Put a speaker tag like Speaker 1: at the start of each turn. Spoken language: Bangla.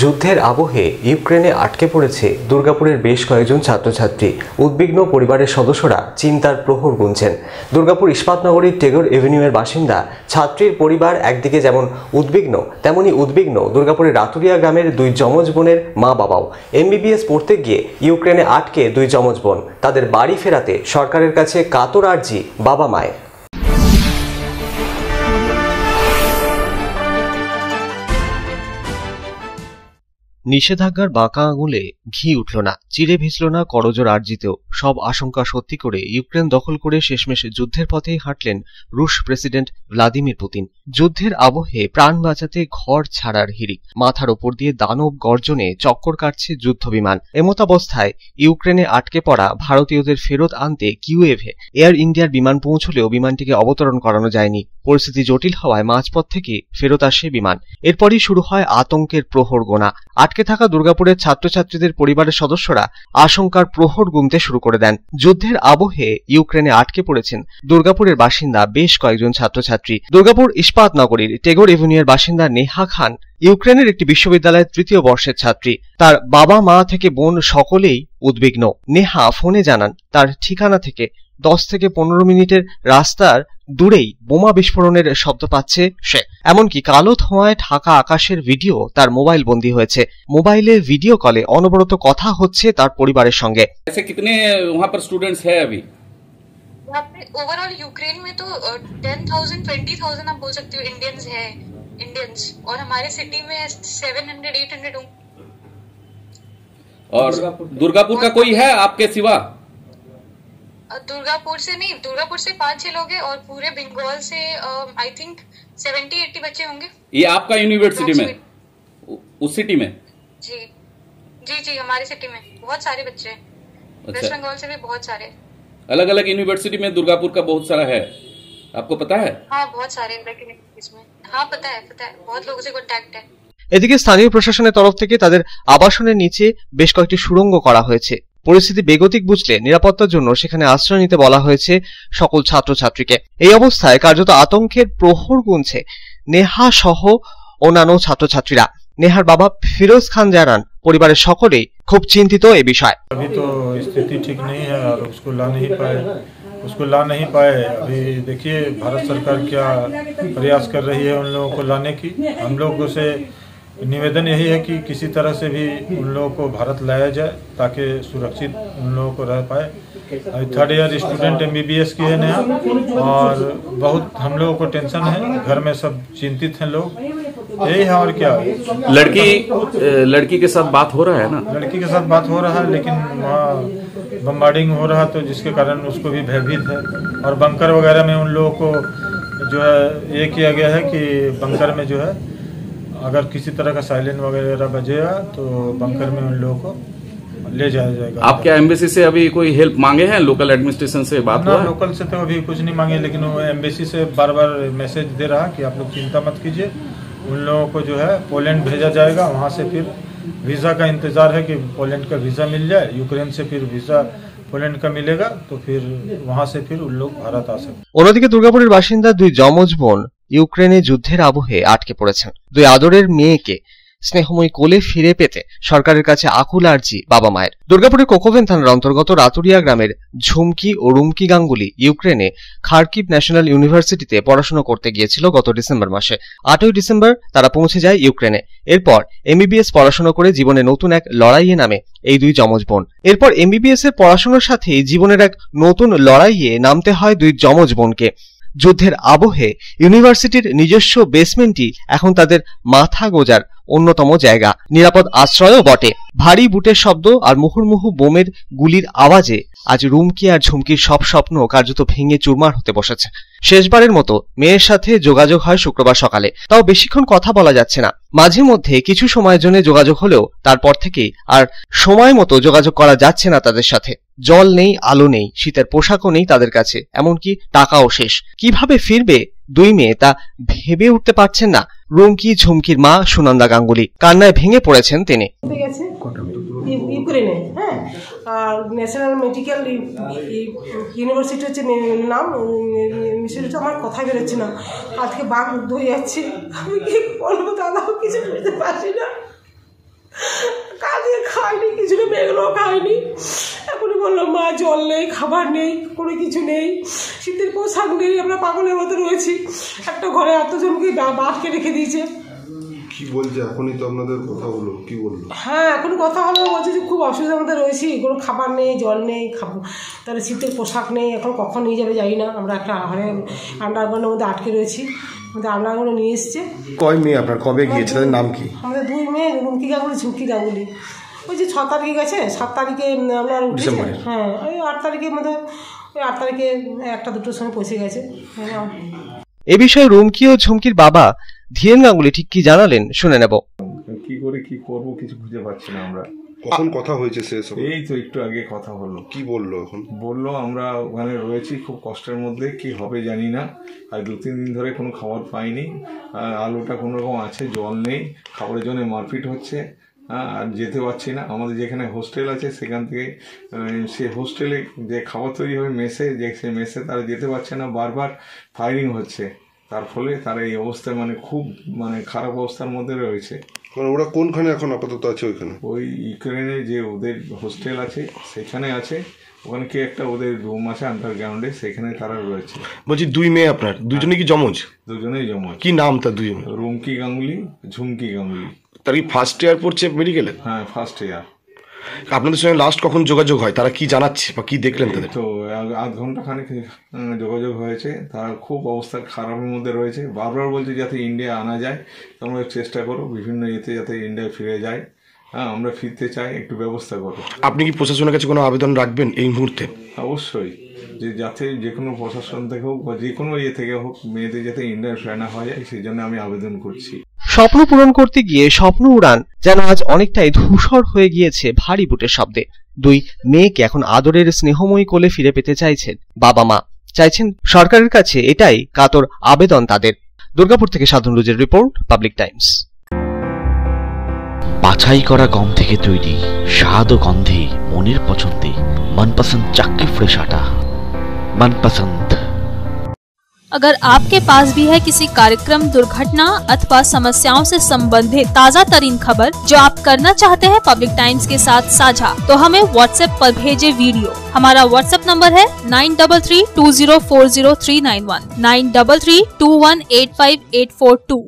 Speaker 1: যুদ্ধের আবহে ইউক্রেনে আটকে পড়েছে দুর্গাপুরের বেশ কয়েকজন ছাত্রছাত্রী। উদ্বিগ্ন পরিবারের সদস্যরা চিন্তার প্রহর গুনছেন। দুর্গাপুর ইস্পাতনগরীর টেগর এভিনিউয়ের বাসিন্দা ছাত্রীর পরিবার একদিকে যেমন উদ্বিগ্ন, তেমনি উদ্বিগ্ন দুর্গাপুরের রাতুরিয়া গ্রামের দুই যমজ বোনের মা বাবাও এমবিবিএস পড়তে গিয়ে ইউক্রেনে আটকে দুই যমজ বোন। তাদের বাড়ি ফেরাতে সরকারের কাছে কাতর আর্জি বাবা মায়ের নিষেধাজ্ঞার বাঁকা আঙুলে ঘি উঠল না, চিড়ে ভিজল না করজোর আর্জিতেও। সব আশঙ্কা সত্যি করে ইউক্রেন দখল করে শেষমেশ যুদ্ধের পথেই হাঁটলেন রুশ প্রেসিডেন্ট ভ্লাদিমির পুতিন। যুদ্ধের আবহে প্রাণ বাঁচাতে ঘর ছাড়ার হিড়িক, মাথার ওপর দিয়ে দানব গর্জনে চক্কর কাটছে যুদ্ধ বিমান এমতাবস্থায় ইউক্রেনে আটকে পড়া ভারতীয়দের ফেরত আনতে কিউএভে এয়ার ইন্ডিয়ার বিমান পৌঁছলেও বিমানটিকে অবতরণ করানো যায়নি। পরিস্থিতি জটিল হওয়ায় মাঝপথ থেকে ফেরত আসে বিমান। এরপরই শুরু হয় আতঙ্কের প্রহর গোনা। আটকে থাকা দুর্গাপুরের ছাত্রছাত্রীদের পরিবারের সদস্যরা আশঙ্কার প্রহর গুনতে শুরু করে দেন। যুদ্ধের আবহে ইউক্রেনে আটকে পড়েছেন দুর্গাপুরের বাসিন্দা বেশ কয়েকজন ছাত্রছাত্রী। দুর্গাপুর ইস্পাত নগরীর টেগর এভিনিউয়ের বাসিন্দা নেহা খান ইউক্রেনের একটি বিশ্ববিদ্যালয়ের তৃতীয় বর্ষের ছাত্রী। তার বাবা মা থেকে বোন সকলেই উদ্বিগ্ন। নেহা ফোনে জানান, তার ঠিকানা থেকে দশ থেকে পনেরো মিনিটের রাস্তার দূরেই বোমা বিস্ফোরণের শব্দ পাচ্ছে সে এমনকি কালো ধোঁয়ায় ঢাকা আকাশের ভিডিও তার মোবাইল বন্দী হয়েছে মোবাইলে ভিডিও কলে অনবরত কথা হচ্ছে তার পরিবারের সঙ্গে
Speaker 2: ऐसे कितने वहाँ पर स्टूडेंट्स है अभी
Speaker 3: यहाँ पे ओवरऑल यूक्रेन में तो टेन थाउजेंड ट्वेंटी थाउजेंड आप बोल सकते हो इंडियंस है इंडियंस और हमारे सिटी में सेवन हंड्रेड एट हंड्रेड
Speaker 2: और दुर्गापुर का कोई है आपके सिवा
Speaker 3: दुर्गापुर से नहीं दुर्गापुर से पांच छह लोग हैं और पूरे बंगाल से आई थिंक सेवेंटी एट्टी बच्चे होंगे
Speaker 2: ये आपका यूनिवर्सिटी में उ- उस सिटी में
Speaker 3: जी जी जी हमारे सिटी में बहुत सारे बच्चे हैं वेस्ट
Speaker 2: अच्छा
Speaker 3: बंगाल से भी बहुत सारे
Speaker 2: अलग अलग यूनिवर्सिटी में दुर्गापुर का बहुत सारा है आपको पता है
Speaker 3: हाँ बहुत सारे लेकिन इसमें हाँ पता है पता है बहुत लोगों से कॉन्टेक्ट है
Speaker 1: এদিকে স্থানীয় প্রশাসনের তরফ থেকে তাদের আবাসনের নিচে বেশ কয়েকটি সুড়ঙ্গ করা হয়েছে পরিস্থিতি বেগতিক বুঝলে নিরাপত্তার জন্য সেখানে আশ্রয় নিতে বলা হয়েছে সকল ছাত্রছাত্রীকে এই অবস্থায় কার্যত আতঙ্কের প্রহর গুনছে নেহা সহ অন্যান্য ছাত্রছাত্রীরা নেহার বাবা ফিরোজ খান জানান পরিবারের সকলেই খুব চিন্তিত এ বিষয়
Speaker 4: अभी तो स्थिति ठीक नहीं है और उसको ला नहीं पाए उसको ला नहीं पाए अभी देखिए भारत सरकार क्या प्रयास कर रही है उन लोगों को लाने की हम लोगों से निवेदन यही है कि किसी तरह से भी उन लोगों को भारत लाया जाए ताकि सुरक्षित उन लोगों को रह पाए। अभी थर्ड ईयर स्टूडेंट एम की है नया और बहुत हम लोगों को टेंशन है घर में सब चिंतित हैं लोग। यही है और क्या।
Speaker 2: लड़की लड़की के साथ बात हो रहा है ना?
Speaker 4: लड़की के साथ बात हो रहा है लेकिन वहाँ बम्बार्डिंग हो रहा तो जिसके कारण उसको भी भयभीत है। और बंकर वगैरह में उन लोगों को जो है ये किया गया है कि बंकर में जो है अगर किसी तरह का साइलेंट वगैरह बजेगा तो बंकर में उन लोगों को ले जाया जाएगा
Speaker 2: आप क्या एम्बेसी से अभी कोई हेल्प मांगे हैं लोकल एडमिनिस्ट्रेशन से बात
Speaker 4: ना
Speaker 2: हुआ है?
Speaker 4: लोकल से तो अभी कुछ नहीं मांगे लेकिन वो एम्बेसी से बार बार मैसेज दे रहा कि आप लोग चिंता मत कीजिए उन लोगों को जो है पोलैंड भेजा जाएगा वहाँ से फिर वीज़ा का इंतज़ार है कि पोलैंड का वीज़ा मिल जाए यूक्रेन से फिर वीज़ा पोलैंड का मिलेगा तो फिर वहाँ से फिर उन लोग भारत आ सकते
Speaker 1: অন্যদিকে দুর্গাপুরের বাসিন্দা দুই যমজ বোন ইউক্রেনে যুদ্ধের আবহে আটকে পড়েছেন। দুই আদরের মেয়েকে স্নেহময়ী কোলে ফিরে পেতে সরকারের কাছে আকুল আর্জি বাবা মায়ের। দুর্গাপুরের কোকোভেন থানার অন্তর্গত রাতুরিয়া গ্রামের ঝুমকি ও রুমকি গাঙ্গুলি ইউক্রেনে খার্কিভ ন্যাশনাল ইউনিভার্সিটিতে পড়াশোনা করতে গিয়েছিল গত ডিসেম্বর মাসে। আটই ডিসেম্বর তারা পৌঁছে যায় ইউক্রেনে। এরপর এমবিবিএস পড়াশোনা করে জীবনে নতুন এক লড়াইয়ে নামে এই দুই যমজ বোন। এরপর এমবিবিএস এর পড়াশোনার সাথে জীবনের এক নতুন লড়াইয়ে নামতে হয় দুই যমজ বোনকে। যুদ্ধের আবহে ইউনিভার্সিটির নিজস্ব বেসমেন্টই এখন তাদের মাথা গোজার অন্যতম জায়গা। নিরাপদ আশ্রয়ও বটে। ভারী বুটের শব্দ আর মুহুর্মুহু বোমের গুলির আওয়াজে আজ রুমকি আর ঝুমকির সব স্বপ্ন কার্যত ভেঙে চুরমার হতে বসেছে। শেষবারের মতো মেয়ের সাথে যোগাযোগ হয় শুক্রবার সকালে। তাও বেশিক্ষণ কথা বলা যাচ্ছে না। মাঝে মধ্যে কিছু সময়ের জন্য যোগাযোগ হলেও তারপর থেকেই আর সময় মতো যোগাযোগ করা যাচ্ছে না তাদের সাথে। জল নেই, আলো নেই, শীতের পোশাকও নেই তাদের কাছে। এমনকি টাকাও শেষ। কীভাবে ফিরবে দুই মেয়ে তা ভেবে উঠতে পারছেন না। রুমকি ঝুমকির মা সুনন্দা গাঙ্গুলি। কান্নায় ভেঙে পড়েছেন তিনি।
Speaker 5: ইউক্রেনে হ্যাঁ। আর ন্যাশনাল মেডিকেল ইউনিভার্সিটি হচ্ছে নাম আমার কথা বেরোচ্ছে না। আজকে বাঘ হয়ে যাচ্ছে। আমি কি বলব দাদা কিছু বুঝতে পারছি না। কিছু না মেয়েগুলোও খায়নি এখনই বলল মা জল নেই খাবার নেই কোনো কিছু নেই। শীতের পোশাক নেই আমরা পাগলের মতো রয়েছি। একটা ঘরে এতজনকে বা- বাঁধকে রেখে দিয়েছে।
Speaker 6: কি বলছে? এখনই তো আপনাদের কথা হলো। কি বলল?
Speaker 5: হ্যাঁ এখন কথা হলো। বলছে যে খুব অসুবিধার মধ্যে রয়েছি। কোনো খাবার নেই জল নেই খাব তাহলে শীতের পোশাক নেই। এখন কখন নিয়ে যাবে জানি না। আমরা একটা ঘরে আন্ডারগ্রাউন্ডের মধ্যে আটকে রয়েছি। আমাদের আন্ডারগ্রাউন্ডে নিয়ে এসছে।
Speaker 7: কয় মেয়ে আপনার? কবে গিয়েছে তাদের নাম কি?
Speaker 5: আমাদের দুই মেয়ে রুমকি গাঙ্গুলি ঝুঁকি গাঙ্গুলি ওই যে ছ তারিখে গেছে সাত তারিখে আপনার উঠেছে। হ্যাঁ ওই আট তারিখের মধ্যে ওই আট তারিখে একটা দুটোর সময় পৌঁছে গেছে।
Speaker 1: এ বিষয়ে রুমকি ও ঝুমকির বাবা ধীরেন গাঙ্গুলি ঠিক কি জানালেন শুনে নেব।
Speaker 8: কি করে কি করব কিছু খুঁজে পাচ্ছি না আমরা।
Speaker 6: কখন কথা হয়েছে শেষ?
Speaker 8: এই তো একটু আগে কথা হলো।
Speaker 6: কি বলল এখন?
Speaker 8: বলল আমরা ওখানে রয়েছি খুব কষ্টের মধ্যে কি হবে জানি না। আর দু তিন দিন ধরে কোনো খাবার পাইনি। আর আলুটা কোনো রকম আছে জল নেই খাবারের জন্য মারপিট হচ্ছে। হ্যাঁ, আর যেতে পারছি না। আমাদের যেখানে হোস্টেল আছে সেখান থেকে সে হোস্টেলে যে খাবার তৈরি হয় মেসে যে সে মেসে তারা যেতে পারছে না। বারবার ফায়ারিং হচ্ছে। তার ফলে তারা এই অবস্থায় মানে খুব মানে খারাপ অবস্থার মধ্যে রয়েছে।
Speaker 6: মানে ওরা কোনখানে এখন আপাতত আছে ওইখানে?
Speaker 8: ওই ইউক্রেনে যে ওদের হোস্টেল আছে সেখানে আছে। ওখানে কি একটা ওদের রুম আছে আন্ডারগ্রাউন্ডে সেখানে তারা রয়েছে।
Speaker 7: বলছি দুই মেয়ে আপনার। দুজনে কি জমজ
Speaker 8: দুজনেই জমা
Speaker 7: কি নাম তার দুজন
Speaker 8: রুমকি গাঙ্গুলি ঝুমকি গাঙ্গুলি।
Speaker 7: তার কি ফার্স্ট ইয়ার পড়ছে মেডিকেলে
Speaker 8: হ্যাঁ ফার্স্ট ইয়ার
Speaker 7: আপনাদের সঙ্গে লাস্ট কখন যোগাযোগ হয়? তারা কি জানাচ্ছে বা কি দেখলেন তাদের?
Speaker 8: তো আধ ঘণ্টা খানেক যোগাযোগ হয়েছে। তারা খুব অবস্থা খারাপের মধ্যে রয়েছে। বারবার বলছে যাতে ইন্ডিয়া আনা যায়। তোমরা চেষ্টা করো বিভিন্ন ইয়েতে যাতে ইন্ডিয়ায় ফিরে যায়। হ্যাঁ আমরা ফিরতে চাই একটু ব্যবস্থা করো।
Speaker 7: আপনি কি প্রশাসনের কাছে কোনো আবেদন রাখবেন এই মুহূর্তে?
Speaker 8: অবশ্যই। যে যাতে যে কোনো প্রশাসন থেকে হোক বা যে কোনো ইয়ে থেকে হোক মেয়েদের যাতে ইন্ডিয়ায় ফেরানো হয়ে সেই জন্য আমি আবেদন করছি।
Speaker 1: স্বপ্ন পূরণ করতে গিয়ে স্বপ্ন উড়ান, যেন আজ অনেকটাই ধূসর হয়ে গিয়েছে ভারী বুটের শব্দে। দুই মেয়েকে এখন আদরের স্নেহময়ী কোলে ফিরে পেতে চাইছেন বাবা মা। চাইছেন সরকারের কাছে এটাই কাতর আবেদন তাদের। দুর্গাপুর থেকে সাধন রুজের রিপোর্ট, পাবলিক টাইমস।
Speaker 9: বাছাই করা গম থেকে তৈরি, স্বাদ ও গন্ধে মনের পছন্দে মনপসন্দ চাকরি ফ্রেশ আটা। মনপসন্দ
Speaker 10: अगर आपके पास भी है किसी कार्यक्रम, दुर्घटना अथवा समस्याओं से संबंधित ताज़ा तरीन खबर जो आप करना चाहते हैं पब्लिक टाइम्स के साथ साझा तो हमें व्हाट्सएप पर भेजे वीडियो। हमारा व्हाट्सएप नंबर है nine double three two zero four zero three nine one nine double three two one eight five eight four two